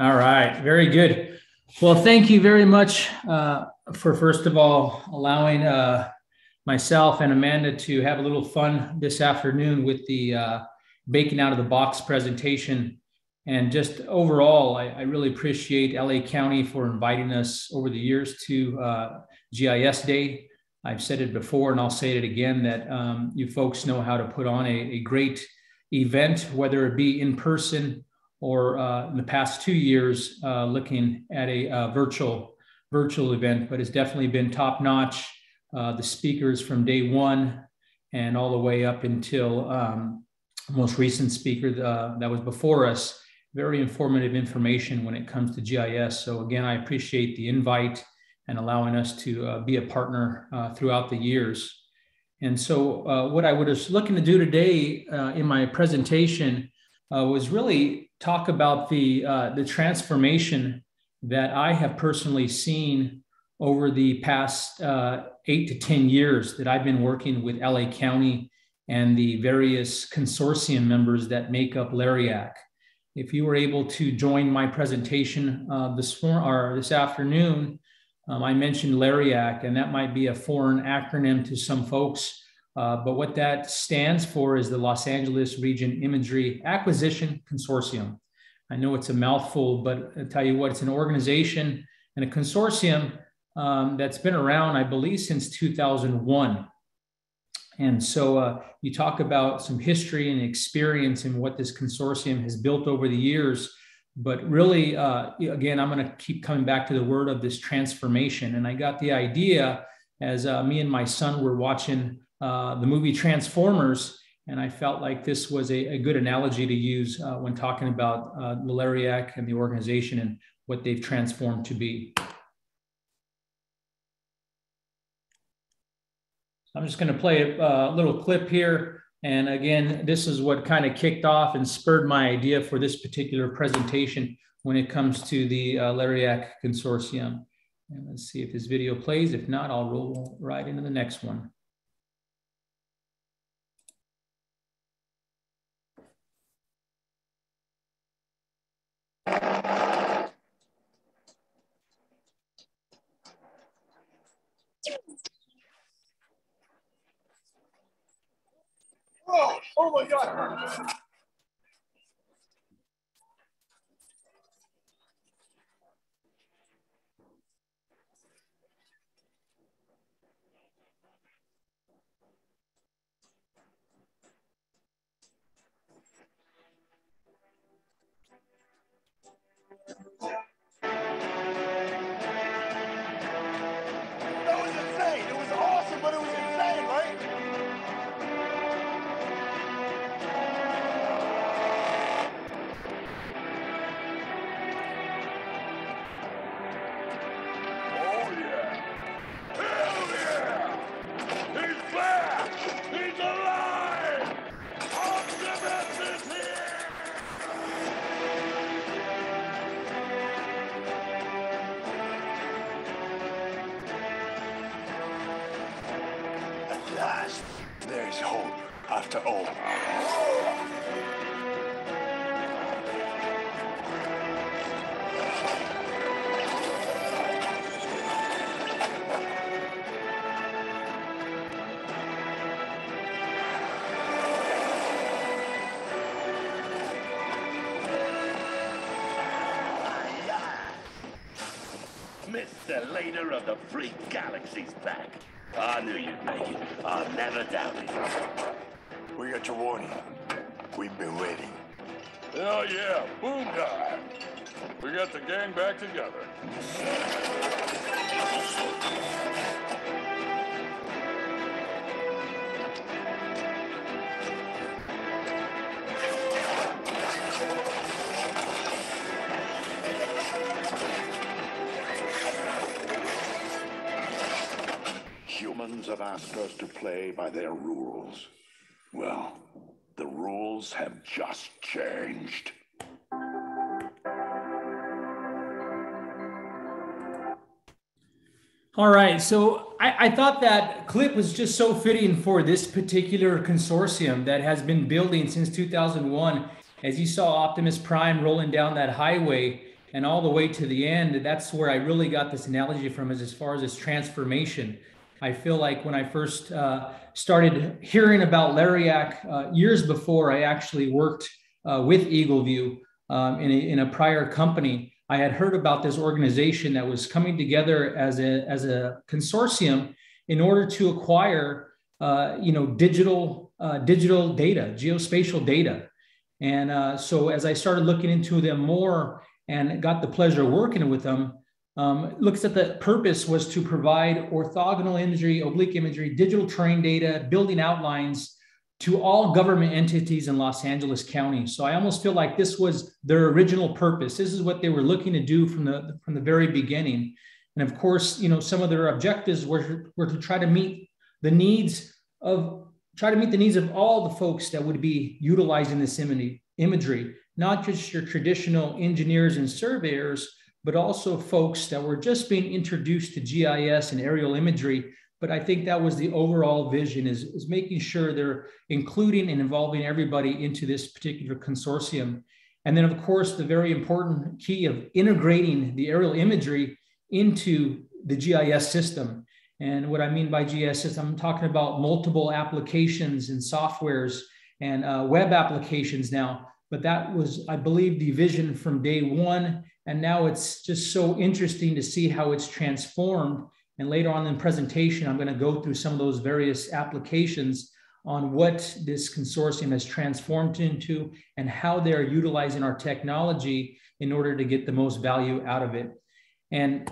All right, very good. Well, thank you very much uh, for first of all allowing uh, myself and Amanda to have a little fun this afternoon with the uh, baking out of the box presentation. And just overall, I, I, really appreciate LA County for inviting us over the years to uh, GIS Day. I've said it before and I'll say it again that um, you folks know how to put on a, a great event, whether it be in person or uh, in the past two years, uh, looking at a uh, virtual virtual event, but it's definitely been top notch. Uh, the speakers from day one and all the way up until um, most recent speaker uh, that was before us, very informative information when it comes to GIS. So again, I appreciate the invite and allowing us to uh, be a partner throughout the years. And so, what I was looking to do today in my presentation was really talk about the uh, the transformation that I have personally seen over the past uh, eight to ten years that I've been working with LA County and the various consortium members that make up LARIAC. If you were able to join my presentation uh, this morning or this afternoon, um, I mentioned LARIAC, and that might be a foreign acronym to some folks. Uh, but what that stands for is the Los Angeles Region Imagery Acquisition Consortium. I know it's a mouthful, but I tell you what, it's an organization and a consortium um, that's been around, I believe, since 2001. And so uh, you talk about some history and experience and what this consortium has built over the years. But really, uh, again, I'm going to keep coming back to the word of this transformation. And I got the idea as uh, me and my son were watching uh, the movie Transformers, and I felt like this was a, a good analogy to use uh, when talking about uh, LARIAC and the organization and what they've transformed to be. I'm just going to play a, a little clip here. And again, this is what kind of kicked off and spurred my idea for this particular presentation when it comes to the uh, LARIAC Consortium. And let's see if this video plays. If not, I'll roll right into the next one. Oh, oh my God. The leader of the free galaxy's back. I knew you'd make it. I never doubted. Got your warning. We've been waiting. Hell yeah, boom time. We got the gang back together. Humans have asked us to play by their rules. Well, the rules have just changed. All right, so I, I, thought that clip was just so fitting for this particular consortium that has been building since 2001. As you saw Optimus Prime rolling down that highway, and all the way to the end. That's where I really got this analogy from, is as far as this transformation. I feel like when I first uh, started hearing about Lariac uh, years before I actually worked uh, with Eagleview um, in, a, in a prior company, I had heard about this organization that was coming together as a, as a consortium in order to acquire, uh, you know, digital, uh, digital data, geospatial data. And uh, so as I started looking into them more and got the pleasure of working with them, um, looks at the purpose was to provide orthogonal imagery, oblique imagery, digital terrain data, building outlines to all government entities in Los Angeles County. So I almost feel like this was their original purpose. This is what they were looking to do from the from the very beginning. And of course, you know, some of their objectives were, were to try to meet the needs of try to meet the needs of all the folks that would be utilizing this imagery, not just your traditional engineers and surveyors, but also folks that were just being introduced to GIS and aerial imagery. But I think that was the overall vision is, is making sure they're including and involving everybody into this particular consortium. And then, of course, the very important key of integrating the aerial imagery into the GIS system. And what I mean by GIS is I'm talking about multiple applications and softwares and uh, web applications now. But that was, I believe, the vision from day one. And now it's just so interesting to see how it's transformed. And later on in the presentation, I'm going to go through some of those various applications on what this consortium has transformed into and how they're utilizing our technology in order to get the most value out of it. And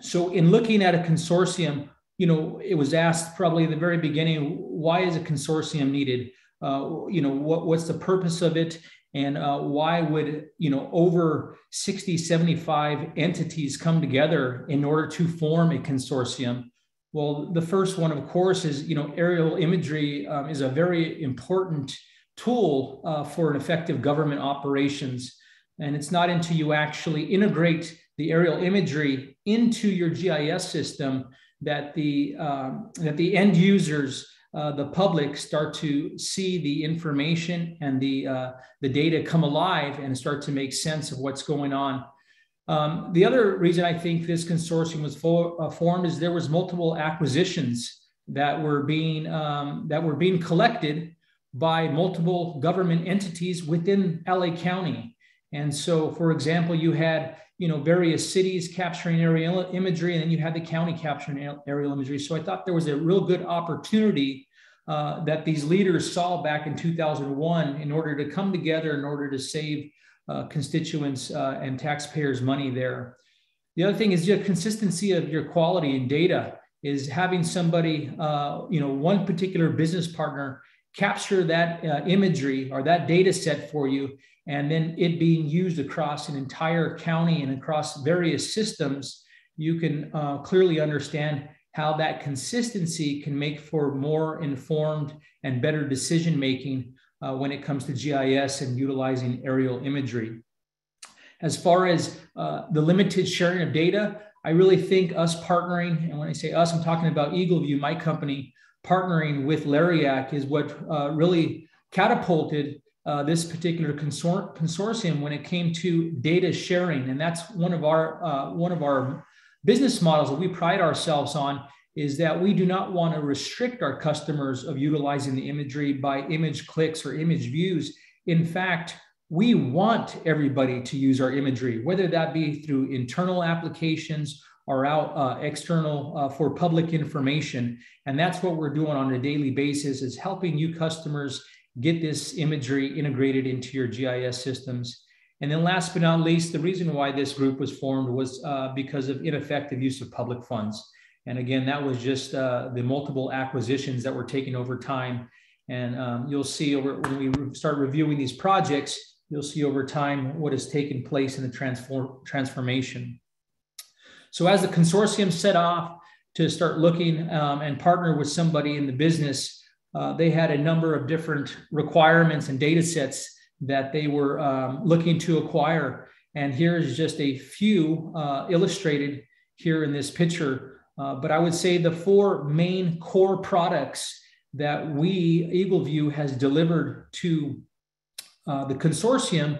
so in looking at a consortium, you know, it was asked probably at the very beginning, why is a consortium needed? Uh, you know, what, what's the purpose of it? And uh, why would, you know, over 60, 75 entities come together in order to form a consortium? Well, the first one, of course, is, you know, aerial imagery um, is a very important tool uh, for an effective government operations. And it's not until you actually integrate the aerial imagery into your GIS system that the, um, that the end users, uh, the public start to see the information and the, uh, the data come alive and start to make sense of what's going on. Um, the other reason I think this consortium was for, uh, formed is there was multiple acquisitions that were being um, that were being collected by multiple government entities within LA County. And so, for example, you had you know various cities capturing aerial imagery, and then you had the county capturing aerial imagery. So I thought there was a real good opportunity uh, that these leaders saw back in 2001 in order to come together in order to save uh, constituents uh, and taxpayers money there. The other thing is your consistency of your quality and data is having somebody, uh, you know, one particular business partner capture that uh, imagery or that data set for you and then it being used across an entire county and across various systems, you can uh, clearly understand how that consistency can make for more informed and better decision making uh, when it comes to GIS and utilizing aerial imagery. As far as uh, the limited sharing of data, I really think us partnering, and when I say us, I'm talking about Eagleview, my company, partnering with Lariac is what uh, really catapulted uh, this particular consor- consortium when it came to data sharing, and that's one of our uh, one of our business models that we pride ourselves on is that we do not want to restrict our customers of utilizing the imagery by image clicks or image views. In fact, we want everybody to use our imagery, whether that be through internal applications or out uh, external uh, for public information. And that's what we're doing on a daily basis is helping you customers get this imagery integrated into your GIS systems. And then last but not least, the reason why this group was formed was uh, because of ineffective use of public funds. And again, that was just uh, the multiple acquisitions that were taken over time. And um, you'll see over, when we start reviewing these projects, you'll see over time what has taken place in the transform, transformation. So as the consortium set off to start looking um, and partner with somebody in the business uh, they had a number of different requirements and data sets that they were um, looking to acquire. And here's just a few uh, illustrated here in this picture. Uh, but I would say the four main core products that we, Eagleview, has delivered to uh, the consortium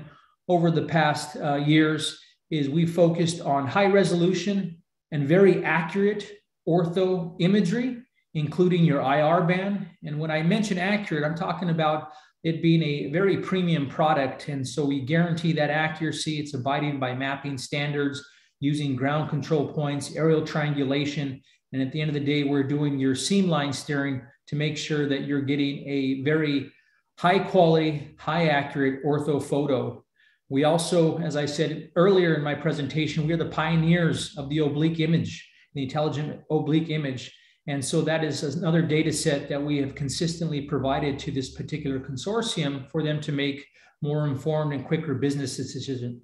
over the past uh, years is we focused on high resolution and very accurate ortho imagery, including your IR band. And when I mention accurate, I'm talking about it being a very premium product. And so we guarantee that accuracy. It's abiding by mapping standards using ground control points, aerial triangulation. And at the end of the day, we're doing your seam line steering to make sure that you're getting a very high quality, high accurate ortho photo. We also, as I said earlier in my presentation, we're the pioneers of the oblique image, the intelligent oblique image. And so that is another data set that we have consistently provided to this particular consortium for them to make more informed and quicker business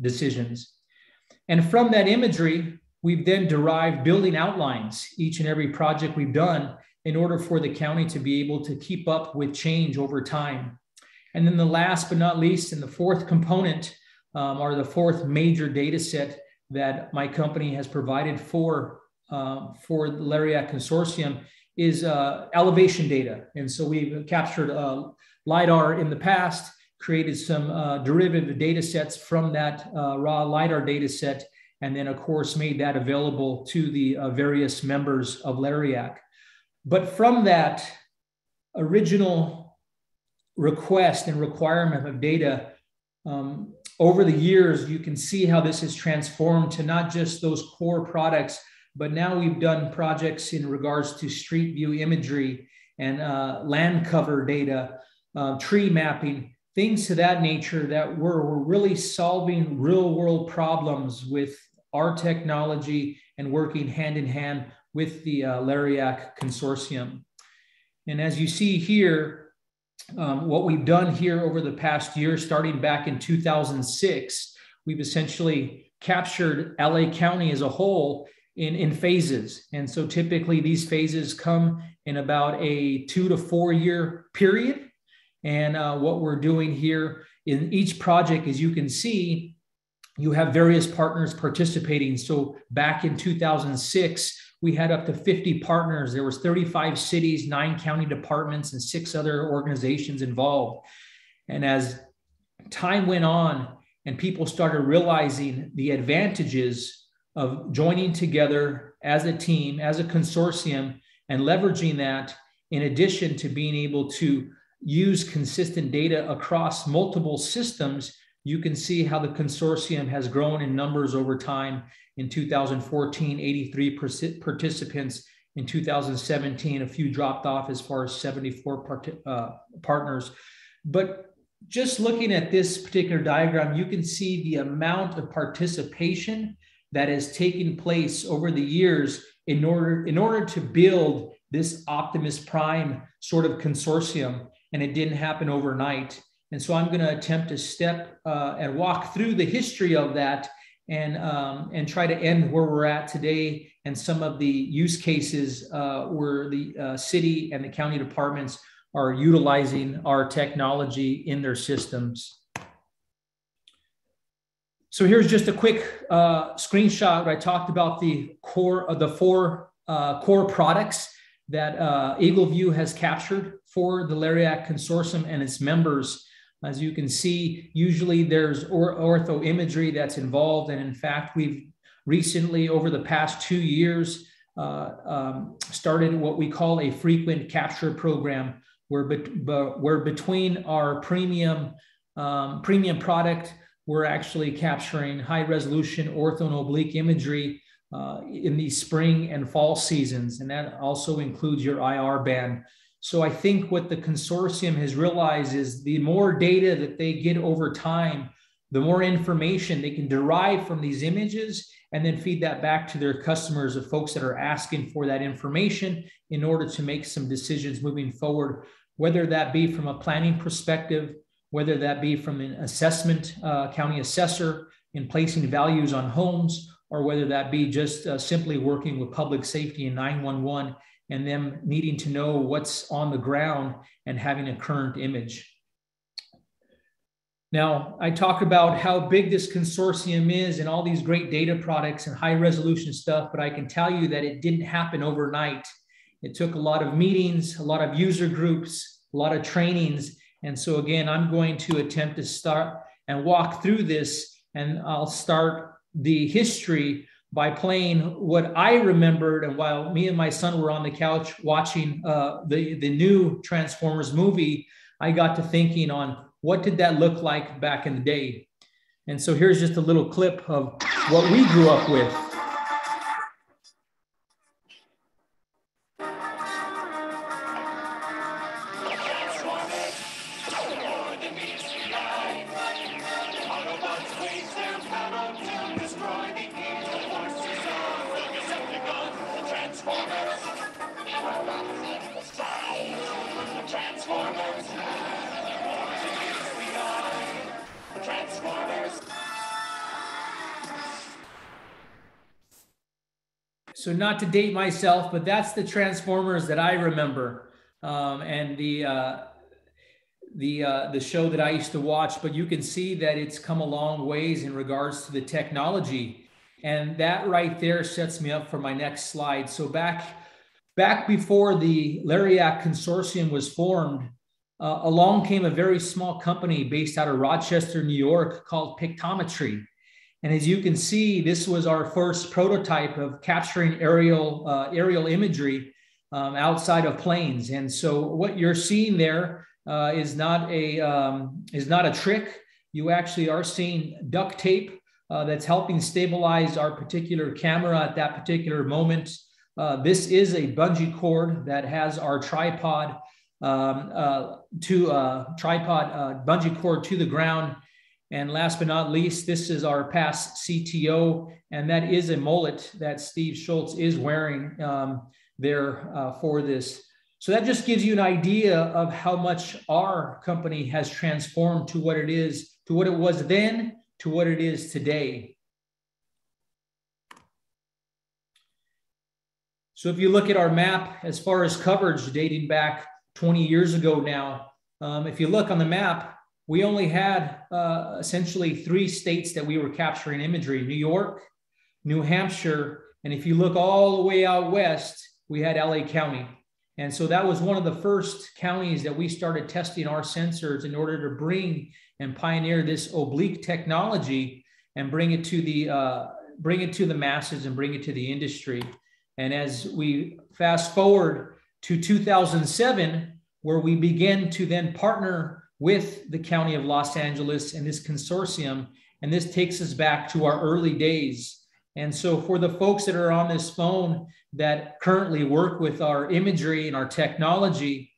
decisions. And from that imagery, we've then derived building outlines, each and every project we've done, in order for the county to be able to keep up with change over time. And then the last but not least, and the fourth component, um, or the fourth major data set that my company has provided for, uh, for the LARIAC Consortium is uh, elevation data. And so we've captured uh, LIDAR in the past, created some uh, derivative data sets from that uh, raw LIDAR data set, and then, of course, made that available to the uh, various members of LARIAC. But from that original request and requirement of data, um, over the years, you can see how this has transformed to not just those core products, but now we've done projects in regards to street view imagery and uh, land cover data, uh, tree mapping, things to that nature that we're, we're really solving real world problems with our technology and working hand in hand with the uh, LARIAC consortium. And as you see here, um, what we've done here over the past year, starting back in 2006, we've essentially captured LA County as a whole in, in phases. And so typically these phases come in about a two to four year period. And uh, what we're doing here in each project, as you can see, you have various partners participating. So back in 2006, we had up to 50 partners there was 35 cities nine county departments and six other organizations involved and as time went on and people started realizing the advantages of joining together as a team as a consortium and leveraging that in addition to being able to use consistent data across multiple systems you can see how the consortium has grown in numbers over time in 2014, 83 participants. In 2017, a few dropped off as far as 74 part- uh, partners. But just looking at this particular diagram, you can see the amount of participation that has taken place over the years in order, in order to build this Optimus Prime sort of consortium. And it didn't happen overnight. And so I'm going to attempt to step uh, and walk through the history of that and um, and try to end where we're at today and some of the use cases uh, where the uh, city and the county departments are utilizing our technology in their systems. So here's just a quick uh, screenshot. I talked about the core of the four uh, core products that uh, EagleView has captured for the LARIAC Consortium and its members. As you can see, usually there's ortho imagery that's involved. And in fact, we've recently, over the past two years, uh, um, started what we call a frequent capture program, where, be- where between our premium um, premium product, we're actually capturing high resolution ortho and oblique imagery uh, in the spring and fall seasons, and that also includes your IR band. So I think what the consortium has realized is the more data that they get over time, the more information they can derive from these images and then feed that back to their customers of folks that are asking for that information in order to make some decisions moving forward, whether that be from a planning perspective, whether that be from an assessment uh, county assessor in placing values on homes, or whether that be just uh, simply working with public safety and 911 and them needing to know what's on the ground and having a current image. Now, I talk about how big this consortium is and all these great data products and high resolution stuff, but I can tell you that it didn't happen overnight. It took a lot of meetings, a lot of user groups, a lot of trainings. And so, again, I'm going to attempt to start and walk through this, and I'll start the history by playing what I remembered. And while me and my son were on the couch watching uh, the, the new Transformers movie, I got to thinking on what did that look like back in the day? And so here's just a little clip of what we grew up with. So not to date myself, but that's the Transformers that I remember, um, and the uh, the uh, the show that I used to watch. But you can see that it's come a long ways in regards to the technology, and that right there sets me up for my next slide. So back back before the Lariac Consortium was formed, uh, along came a very small company based out of Rochester, New York, called Pictometry and as you can see, this was our first prototype of capturing aerial, uh, aerial imagery um, outside of planes. And so what you're seeing there uh, is not a, um, is not a trick. You actually are seeing duct tape uh, that's helping stabilize our particular camera at that particular moment. Uh, this is a bungee cord that has our tripod um, uh, to uh, tripod bungee cord to the ground and last but not least, this is our past CTO, and that is a mullet that Steve Schultz is wearing um, there uh, for this. So that just gives you an idea of how much our company has transformed to what it is, to what it was then, to what it is today. So if you look at our map, as far as coverage dating back 20 years ago now, um, if you look on the map, we only had uh, essentially three states that we were capturing imagery New York, New Hampshire, and if you look all the way out west, we had LA County. And so that was one of the first counties that we started testing our sensors in order to bring and pioneer this oblique technology and bring it to the uh, bring it to the masses and bring it to the industry. And as we fast forward to 2007, where we begin to then partner with the County of Los Angeles and this consortium. And this takes us back to our early days. And so, for the folks that are on this phone that currently work with our imagery and our technology,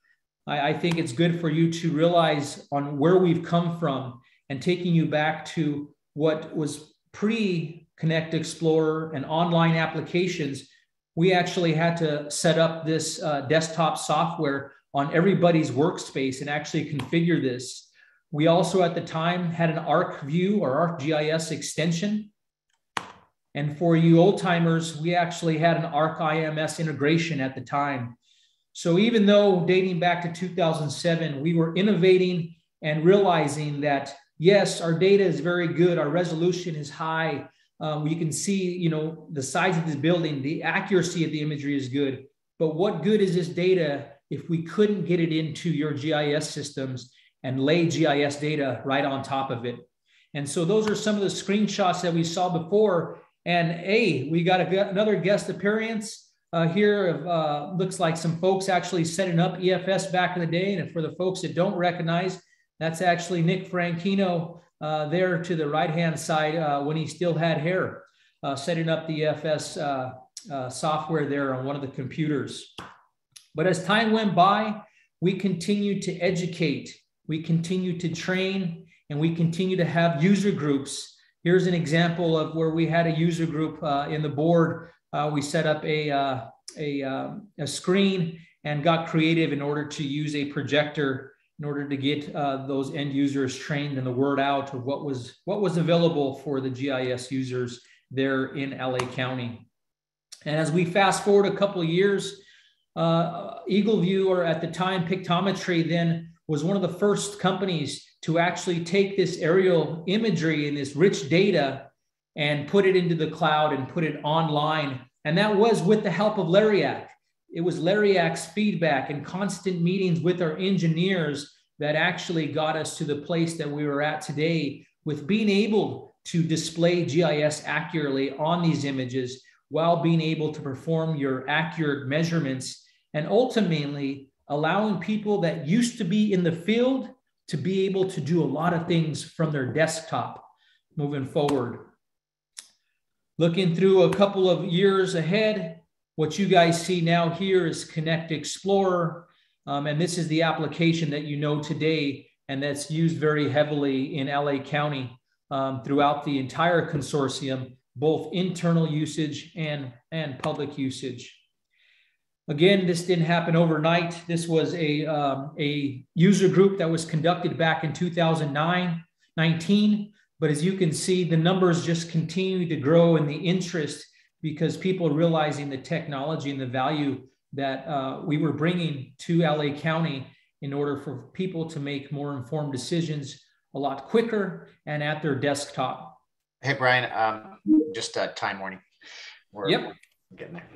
I, I think it's good for you to realize on where we've come from and taking you back to what was pre Connect Explorer and online applications. We actually had to set up this uh, desktop software on everybody's workspace and actually configure this. We also at the time had an ArcView or ArcGIS extension. And for you old timers, we actually had an ArcIMS integration at the time. So even though dating back to 2007, we were innovating and realizing that yes, our data is very good, our resolution is high. Um, you can see, you know, the size of this building, the accuracy of the imagery is good. But what good is this data if we couldn't get it into your GIS systems and lay GIS data right on top of it. And so those are some of the screenshots that we saw before. And A, we got a, another guest appearance uh, here. Of, uh, looks like some folks actually setting up EFS back in the day. And for the folks that don't recognize, that's actually Nick Franchino uh, there to the right-hand side uh, when he still had hair, uh, setting up the EFS uh, software there on one of the computers. But as time went by, we continued to educate, we continued to train, and we continue to have user groups. Here's an example of where we had a user group uh, in the board. Uh, we set up a, uh, a, um, a, screen and got creative in order to use a projector in order to get uh, those end users trained and the word out of what was, what was available for the GIS users there in LA County. And as we fast forward a couple of years, uh, EagleView, or at the time Pictometry, then was one of the first companies to actually take this aerial imagery and this rich data and put it into the cloud and put it online. And that was with the help of Lariac. It was Lariac's feedback and constant meetings with our engineers that actually got us to the place that we were at today with being able to display GIS accurately on these images while being able to perform your accurate measurements and ultimately allowing people that used to be in the field to be able to do a lot of things from their desktop moving forward. Looking through a couple of years ahead, what you guys see now here is Connect Explorer. Um, and this is the application that you know today and that's used very heavily in LA County um, throughout the entire consortium, both internal usage and, and public usage. Again, this didn't happen overnight. This was a, um, a user group that was conducted back in 2009, 19. But as you can see, the numbers just continue to grow in the interest because people are realizing the technology and the value that uh, we were bringing to LA County in order for people to make more informed decisions a lot quicker and at their desktop. Hey, Brian, um, just a time warning. We're, yep. getting there.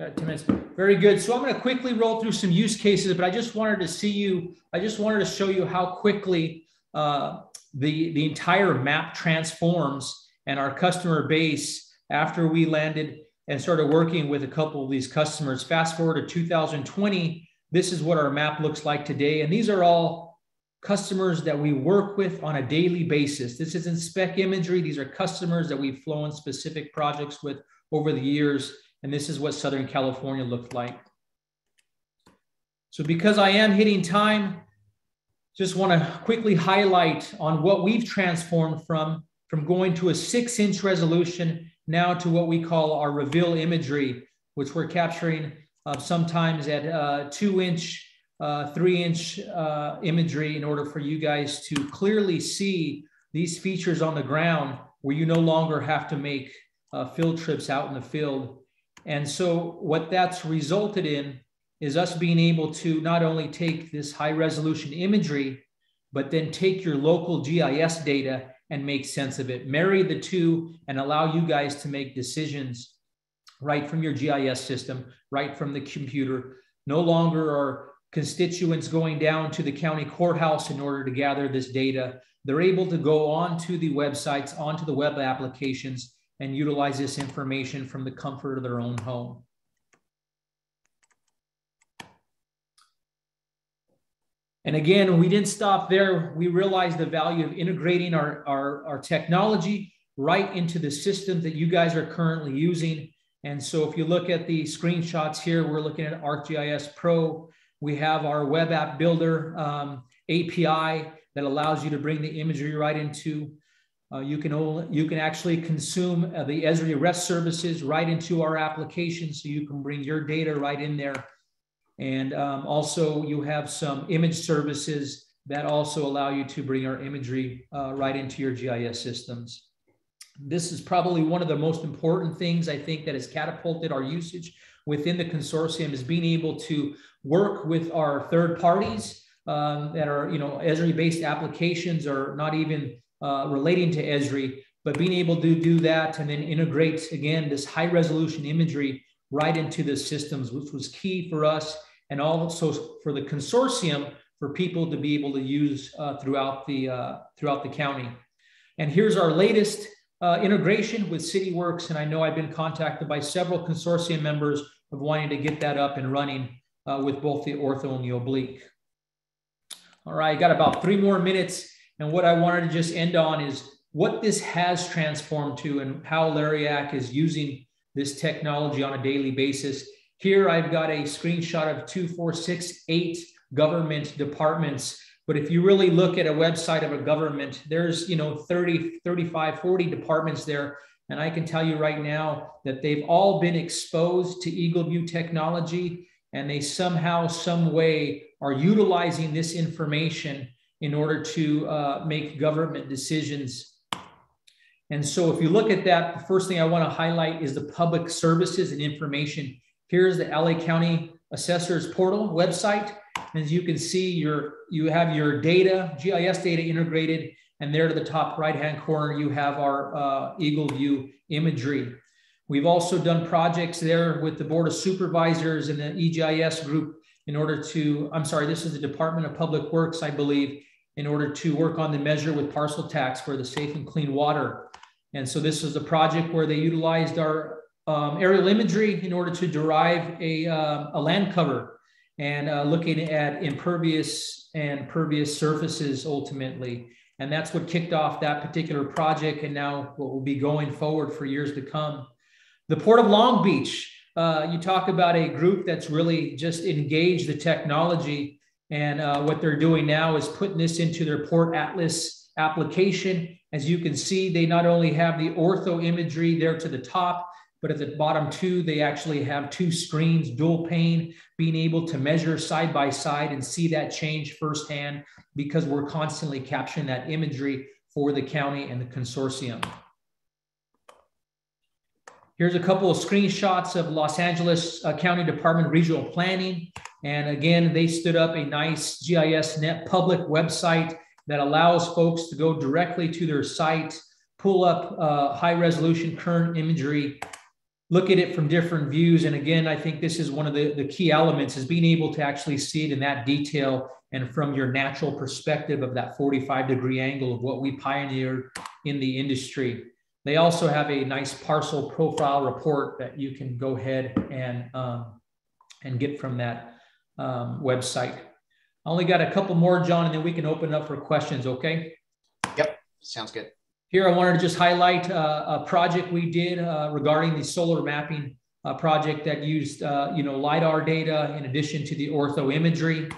Uh, 10 minutes. Very good. So I'm going to quickly roll through some use cases, but I just wanted to see you, I just wanted to show you how quickly uh, the, the entire map transforms and our customer base after we landed and started working with a couple of these customers. Fast forward to 2020, this is what our map looks like today. And these are all customers that we work with on a daily basis. This isn't spec imagery. These are customers that we've flown specific projects with over the years. And this is what Southern California looked like. So because I am hitting time, just want to quickly highlight on what we've transformed from, from going to a six inch resolution now to what we call our reveal imagery, which we're capturing uh, sometimes at uh, two inch, uh, three inch uh, imagery in order for you guys to clearly see these features on the ground where you no longer have to make uh, field trips out in the field and so what that's resulted in is us being able to not only take this high resolution imagery, but then take your local GIS data and make sense of it, marry the two and allow you guys to make decisions right from your GIS system, right from the computer. No longer are constituents going down to the county courthouse in order to gather this data. They're able to go onto the websites, onto the web applications, and utilize this information from the comfort of their own home. And again, we didn't stop there. We realized the value of integrating our, our, our technology right into the systems that you guys are currently using. And so if you look at the screenshots here, we're looking at ArcGIS Pro. We have our web app builder um, API that allows you to bring the imagery right into uh, you can only, you can actually consume uh, the Esri REST services right into our application, so you can bring your data right in there. And um, also, you have some image services that also allow you to bring our imagery uh, right into your GIS systems. This is probably one of the most important things I think that has catapulted our usage within the consortium is being able to work with our third parties um, that are, you know, Esri-based applications or not even uh, relating to Esri, but being able to do that and then integrate again this high resolution imagery right into the systems, which was key for us and also for the consortium for people to be able to use uh, throughout the uh, throughout the county. And here's our latest uh, integration with CityWorks, and I know I've been contacted by several consortium members of wanting to get that up and running uh, with both the ortho and the oblique. All right, got about three more minutes. And what I wanted to just end on is what this has transformed to and how Lariac is using this technology on a daily basis. Here I've got a screenshot of two, four, six, eight government departments. But if you really look at a website of a government, there's, you know, 30, 35, 40 departments there. And I can tell you right now that they've all been exposed to EagleView technology and they somehow, some way are utilizing this information in order to uh, make government decisions. And so if you look at that, the first thing I want to highlight is the public services and information. Here's the LA County Assessor's Portal website. And as you can see, your, you have your data, GIS data integrated, and there to the top right-hand corner, you have our uh, EagleView imagery. We've also done projects there with the Board of Supervisors and the EGIS group in order to, I'm sorry, this is the Department of Public Works, I believe, in order to work on the measure with parcel tax for the safe and clean water. And so this is a project where they utilized our um, aerial imagery in order to derive a, uh, a land cover and uh, looking at impervious and pervious surfaces ultimately. And that's what kicked off that particular project and now what will be going forward for years to come. The Port of Long Beach, uh, you talk about a group that's really just engaged the technology and uh, what they're doing now is putting this into their Port Atlas application. As you can see, they not only have the ortho imagery there to the top, but at the bottom two, they actually have two screens, dual pane, being able to measure side by side and see that change firsthand because we're constantly capturing that imagery for the county and the consortium. Here's a couple of screenshots of Los Angeles uh, County Department Regional Planning. And again, they stood up a nice GISNet public website that allows folks to go directly to their site, pull up uh, high resolution current imagery, look at it from different views. And again, I think this is one of the, the key elements is being able to actually see it in that detail and from your natural perspective of that 45 degree angle of what we pioneered in the industry. They also have a nice parcel profile report that you can go ahead and, um, and get from that um, website. I only got a couple more, John, and then we can open up for questions, okay? Yep, sounds good. Here, I wanted to just highlight uh, a project we did uh, regarding the solar mapping uh, project that used, uh, you know, LiDAR data in addition to the ortho imagery.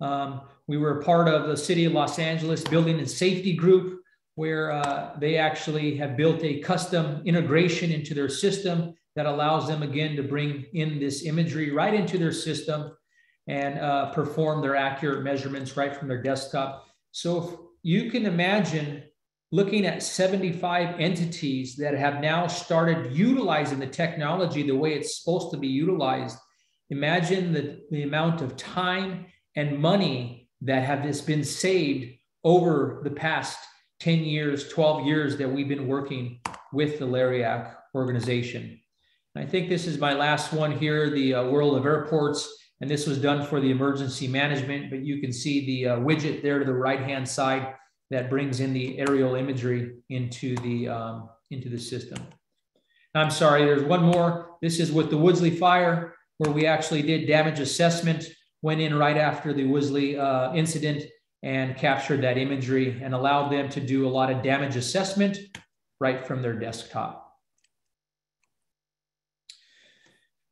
Um, we were a part of the City of Los Angeles Building and Safety Group, where uh, they actually have built a custom integration into their system that allows them again to bring in this imagery right into their system and uh, perform their accurate measurements right from their desktop. So if you can imagine looking at 75 entities that have now started utilizing the technology the way it's supposed to be utilized. Imagine the, the amount of time and money that have this been saved over the past 10 years, 12 years that we've been working with the LARIAC organization. I think this is my last one here, the uh, World of Airports, and this was done for the emergency management, but you can see the uh, widget there to the right-hand side that brings in the aerial imagery into the, um, into the system. I'm sorry, there's one more. This is with the Woolsey fire, where we actually did damage assessment, went in right after the Woolsey uh, incident and captured that imagery and allowed them to do a lot of damage assessment right from their desktop.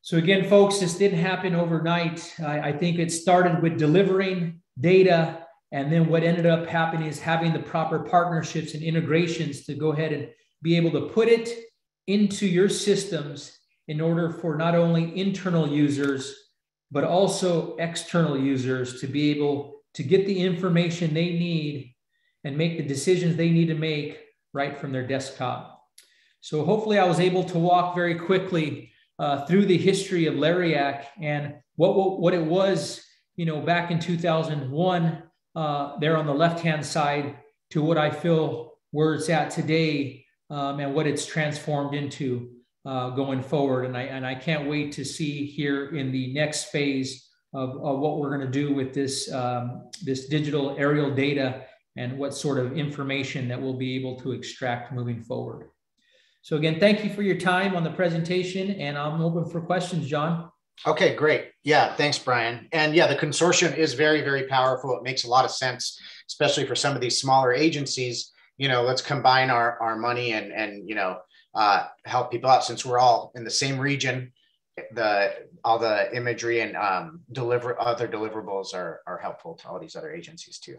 So again, folks, this didn't happen overnight. I, I, think it started with delivering data. And then what ended up happening is having the proper partnerships and integrations to go ahead and be able to put it into your systems in order for not only internal users, but also external users to be able to get the information they need and make the decisions they need to make right from their desktop. So hopefully I was able to walk very quickly uh, through the history of LARIAC and what, what, what it was, you know, back in 2001, uh, there on the left-hand side to what I feel where it's at today um, and what it's transformed into uh, going forward. And I, and I can't wait to see here in the next phase of, of what we're going to do with this, um, this digital aerial data and what sort of information that we'll be able to extract moving forward. So again, thank you for your time on the presentation and I'm open for questions, John. Okay, great. Yeah, thanks, Brian. And yeah, the consortium is very, very powerful. It makes a lot of sense, especially for some of these smaller agencies. You know, let's combine our, our money and, and, you know, uh, help people out since we're all in the same region the all the imagery and um, deliver other deliverables are, are helpful to all these other agencies too.